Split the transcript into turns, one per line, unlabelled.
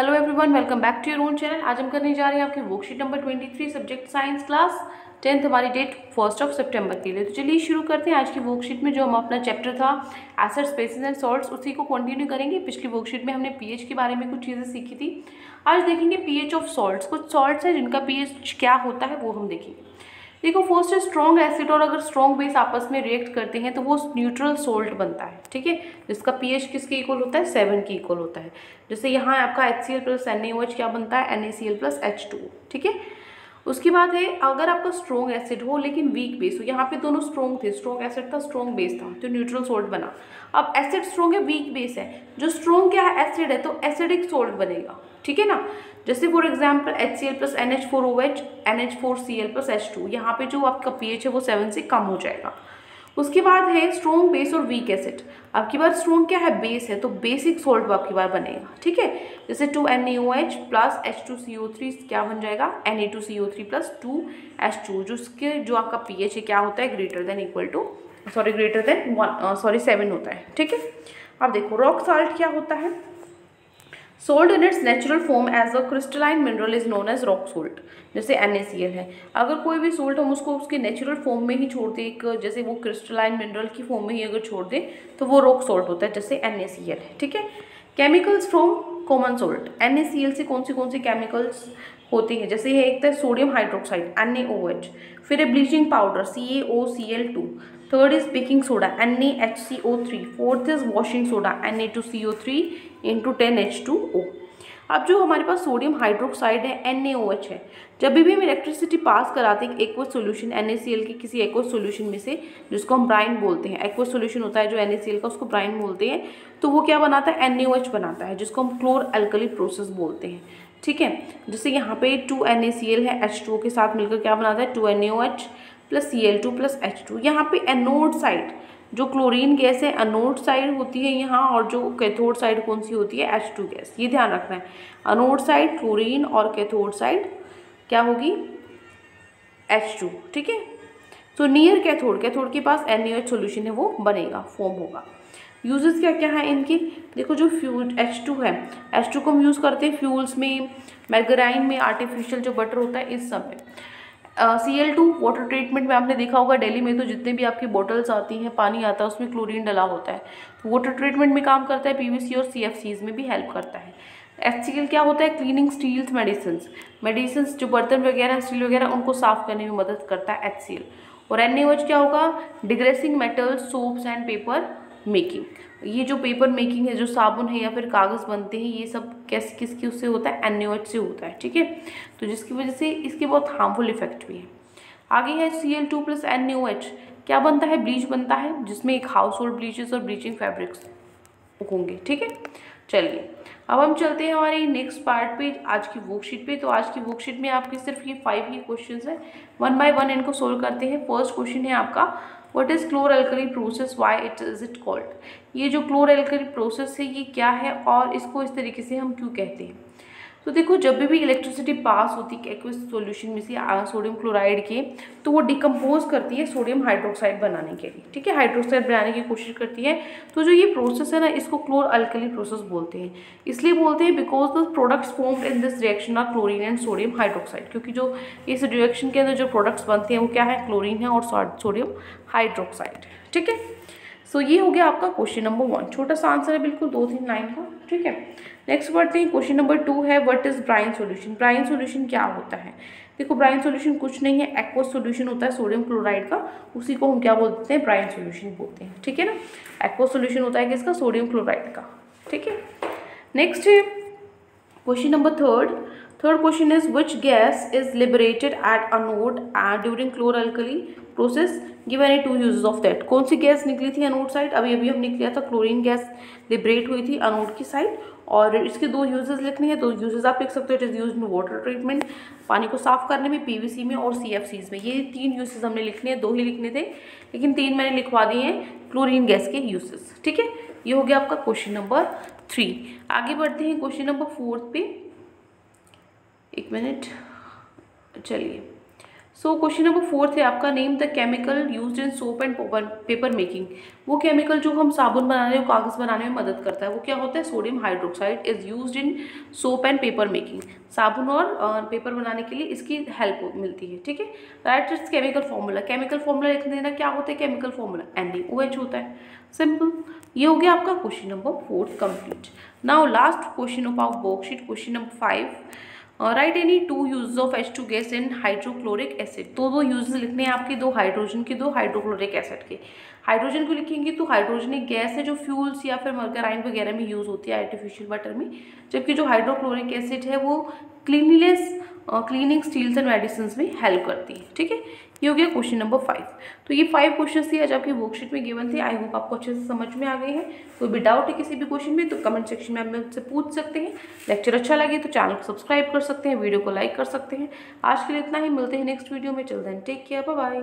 Hello everyone welcome back to your own channel आज हम करने जा रहे हैं आपकी worksheet number 23 subject science class tenth हमारी डेट फ़र्स्ट ऑफ़ सितंबर के लिए। तो चलिए शुरू करते हैं। आज की वर्कशीट में जो हम अपना चैप्टर था एसर स्पेसिस एंड सॉल्ट्स उसी को कंटिन्यू करेंगे। पिछली वर्कशीट में हमने पीएच के बारे में कुछ चीज़ें सीखी थी। आज देखेंगे पीएच ऑफ़ सॉल्ट्स कुछ सॉल्ट्स हैं जिनका पीएच क्या होता है वो हम देखेंगे। देखो फ़र्स्ट स्ट्रॉन्ग एसिड और अगर स्ट्रॉन्ग बेस आपस में रिएक्ट करते हैं तो वो न्यूट्रल सोल्ट बनता है, ठीक है? जिसका पीएच किसके इक्वल होता है? सेवन के इक्वल होता है। जैसे यहाँ आपका H C L plus N H क्या बनता है? N A C L plus H two ठीक है? उसके बाद है, अगर आपका स्ट्रॉन्ग एसिड हो, लेकिन वीक बेस हो, यहाँ पे दोनों स्ट्रॉन्ग थे स्ट्रॉन्ग एसिड था स्ट्रॉन्ग बेस था तो न्यूट्रल सोल्ट बना। अब एसिड स्ट्रॉन्ग है वीक बेस है, जो स्ट्रॉन्ग क्या है एसिड है तो एसिडिक सोल्ट बनेगा, ठीक है ना? जैसे for example H C L plus N H four O H N H four C L plus H two यहाँ पे जो आपका पी एच है, वो सेवन से कम हो जाएगा। उसके बाद है स्ट्रॉन्ग बेस और वीक एसिड आपकी बात स्ट्रॉन्ग क्या है? बेस है तो बेसिक सोल्ट आपकी बार बनेगा, ठीक है? जैसे two N A O H plus H two C O three क्या बन जाएगा? N A two C O three plus two H two जो उसके, जो आपका पी एच है क्या होता है? Greater than equal to sorry greater than one sorry seven होता है, ठीक है? अब देखो रॉक साल्ट क्या होता है? Salt in its natural form as a crystalline mineral is known as rock salt जैसे एन है। अगर कोई भी सोल्ट हम उसको उसके नेचुरल फॉर्म में ही छोड़ दें, एक जैसे वो क्रिस्टलाइन मिनरल की फॉर्म में ही अगर छोड़ दें तो वो रॉक सोल्ट होता है, जैसे एन है, ठीक है? Chemicals from common salt N से कौन सी कौन सी केमिकल्स होती हैं? जैसे ये एक तो सोडियम हाइड्रोक्साइड एन फिर है bleaching powder C A O C L two soda N A two C O three into ten H two O अब जो हमारे पास सोडियम हाइड्रोक्साइड है एन है, जब भी हम इलेक्ट्रिसिटी पास कराते हैं एक्व सोल्यूशन एन के किसी एक्व सोल्यूशन में से, जिसको हम ब्राइन बोलते हैं एक्व सोल्यूशन होता है जो एन का, उसको ब्राइन बोलते हैं तो वो क्या बनाता है? एन बनाता है, जिसको हम क्लोर एल्कली प्रोसेस बोलते हैं, ठीक है? जैसे यहाँ पे टू एन है एच के साथ मिलकर क्या बनाता है? Two N plus C L two plus H two यहाँ पे एनोड साइड जो क्लोरीन गैस है अनोड साइड होती है यहाँ और जो कैथोड साइड कौन सी होती है? एच टू गैस ये ध्यान रखना है। अनोड साइड क्लोरीन और कैथोड साइड क्या होगी? एच टू ठीक है? तो नियर कैथोड कैथोड के पास एन एच सोल्यूशन है, वो बनेगा फॉर्म होगा। यूजेस क्या क्या है इनके? देखो जो फ्यूल एच टू है। एच टू को हम यूज़ करते हैं फ्यूल्स में मैगराइन में आर्टिफिशियल जो बटर होता है, इस सब में। C L two water treatment में आपने देखा होगा, डेली में तो जितने भी आपकी बॉटल्स आती हैं, पानी आता है, उसमें क्लोरीन डला होता है। तो वाटर ट्रीटमेंट में काम करता है पीवीसी और सीएफसीज में भी हेल्प करता है। एच क्या होता है? क्लीनिंग स्टील्स मेडिसिन मेडिसिन जो बर्तन वगैरह स्टील वगैरह, उनको साफ़ करने में मदद करता है एच और एन क्या होगा? Degreasing metals soaps and paper making ये जो पेपर मेकिंग है, जो साबुन है या फिर कागज़ बनते हैं, ये सब कैस, किसकी उससे होता है? एन से होता है, ठीक है? तो जिसकी वजह से इसके बहुत हार्मफुल इफ़ेक्ट भी है। आगे है C L two plus N U H क्या बनता है? ब्लीच बनता है, जिसमें एक हाउस होल्ड ब्लीचेस और ब्लीचिंग फैब्रिक्स होंगे, ठीक है? चलिए, अब हम चलते हैं हमारे नेक्स्ट पार्ट पे, आज की वर्कशीट पे। तो आज की वर्कशीट में आपके सिर्फ़ ये फाइव ही क्वेश्चंस हैं। वन बाय वन इनको सोल्व करते हैं। फ़र्स्ट क्वेश्चन है आपका what is chlor alkali process why it is it called ये जो क्लोर एल्कली प्रोसेस है, ये क्या है? और इसको इस तरीके से हम क्यों कहते हैं? तो देखो, जब भी भी इलेक्ट्रिसिटी पास होती है एक्वस सॉल्यूशन में से सोडियम क्लोराइड के तो वो डिकम्पोज करती है सोडियम हाइड्रोक्साइड बनाने के लिए, ठीक है? हाइड्रोक्साइड बनाने की कोशिश करती है। तो जो ये प्रोसेस है ना, इसको क्लोर अल्कली प्रोसेस बोलते हैं। इसलिए बोलते हैं because the products formed in this reaction are chlorine and sodium hydroxide क्योंकि जो इस रिएक्शन के अंदर जो प्रोडक्ट्स बनते हैं, वो क्या है? क्लोरीन है और सोडियम हाइड्रोक्साइड ठीक है? सो so, ये हो गया आपका क्वेश्चन नंबर वन छोटा सा आंसर है बिल्कुल दो तीन लाइन का ठीक है? नेक्स्ट बढ़ते हैं क्वेश्चन नंबर टू है what is brine solution brine solution क्या होता है? देखो ब्राइन सॉल्यूशन कुछ नहीं है एक्वस सॉल्यूशन होता है सोडियम क्लोराइड का उसी को हम क्या बोलते हैं? ब्राइन सॉल्यूशन बोलते हैं ठीक है ना? एक्वस सॉल्यूशन होता है किसका? सोडियम क्लोराइड का ठीक है? नेक्स्ट है question number third third question is which gas is liberated at anode during chlor alkali process give any two uses of that कौन सी गैस निकली थी अनोड साइड अभी अभी हमने किया था क्लोरीन गैस लिबरेट हुई थी अनोड की साइड और इसके दो यूजेस लिखने हैं। दो यूजेस आप लिख सकते हो it is use in water treatment पानी को साफ़ करने में पीवीसी में और सीएफसीज में। ये तीन यूजेस हमने लिखने हैं, दो ही लिखने थे, लेकिन तीन मैंने लिखवा दिए हैं क्लोरीन गैस के यूजेस ठीक है? ये हो गया आपका क्वेश्चन नंबर थ्री आगे बढ़ते हैं क्वेश्चन नंबर फोर्थ पे। एक मिनट चलिए। सो क्वेश्चन नंबर फोर्थ है आपका name the chemical use in soap and paper making वो केमिकल जो हम साबुन बनाने और कागज़ बनाने में मदद करता है, वो क्या होता है? Sodium hydroxide is use in soap and paper making साबुन और पेपर बनाने के लिए इसकी हेल्प मिलती है, ठीक है? Right it's chemical formula chemical formula लिख देना क्या होता है? Chemical formula N D O H होता है. सिंपल ये हो गया आपका question number fourth complete now last question of our worksheet question number five write any two use of H two gas and hydrochloric acid तो दो use लिखने हैं आपके दो हाइड्रोजन के, दो हाइड्रोक्लोरिक एसिड के। हाइड्रोजन को लिखेंगे तो हाइड्रोजन एक गैस है जो फ्यूल्स या फिर मर्कराइन वगैरह में यूज़ होती है आर्टिफिशियल वाटर में। जबकि जो हाइड्रोक्लोरिक एसिड है वो cleanliness cleaning steels and medicine में हेल्प करती है, ठीक है? ये हो गया क्वेश्चन नंबर फाइव तो ये फाइव क्वेश्चन थी, आज आपकी वर्कशीट में गिवन थे. आई होप आपको अच्छे से समझ में आ गए हैं। कोई भी डाउट है किसी भी क्वेश्चन में तो कमेंट सेक्शन में आप मुझसे पूछ सकते हैं। लेक्चर अच्छा लगे तो चैनल को सब्सक्राइब कर सकते हैं वीडियो को लाइक कर सकते हैं। आज के लिए इतना ही, मिलते हैं नेक्स्ट वीडियो में। चल दें टेक केयर बाय